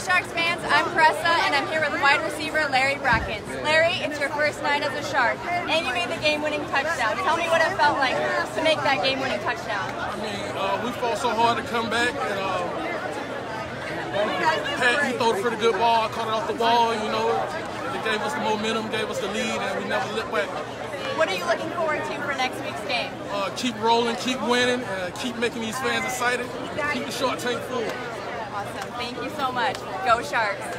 Sharks fans, I'm Karassa, and I'm here with wide receiver Larry Brackins. Larry, it's your first night as a Shark, and you made the game-winning touchdown. Tell me what it felt like to make that game-winning touchdown. I mean, uh, we fought so hard to come back, and um, Pat, he threw a pretty good ball, I caught it off the wall, you know. It gave us the momentum, gave us the lead, and we never looked back. What are you looking forward to for next week's game? Uh, keep rolling, keep winning, uh, keep making these fans excited, keep the Shark Tank full. Awesome. Thank you so much. Go Sharks.